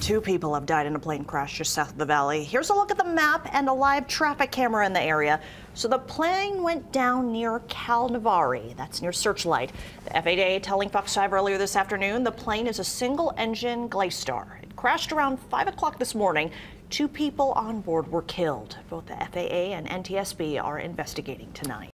Two people have died in a plane crash just south of the valley. Here's a look at the map and a live traffic camera in the area. So the plane went down near Cal-Nev-Ari, that's near Searchlight. The FAA telling Fox 5 earlier this afternoon the plane is a single engine GlaStar. It crashed around 5 o'clock this morning. Two people on board were killed. Both the FAA and NTSB are investigating tonight.